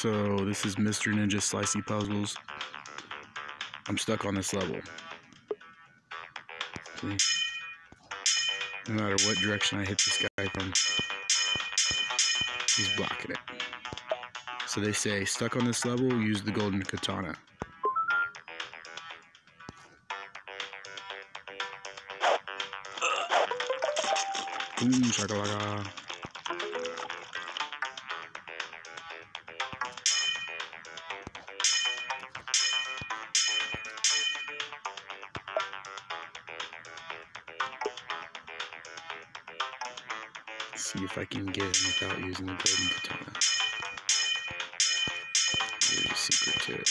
So this is Mr. Ninja Slicey Puzzles. I'm stuck on this level. See? No matter what direction I hit this guy from, he's blocking it. So they say, stuck on this level, use the golden katana. Boom, shakalaka. See if I can get him without using the golden katana. A secret to it.